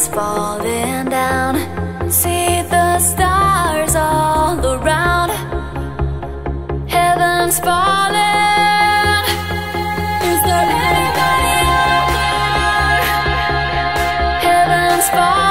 is falling down. See the stars all around. Heaven's falling. Is there anybody out there? Heaven's falling.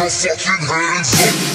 your fucking hands up.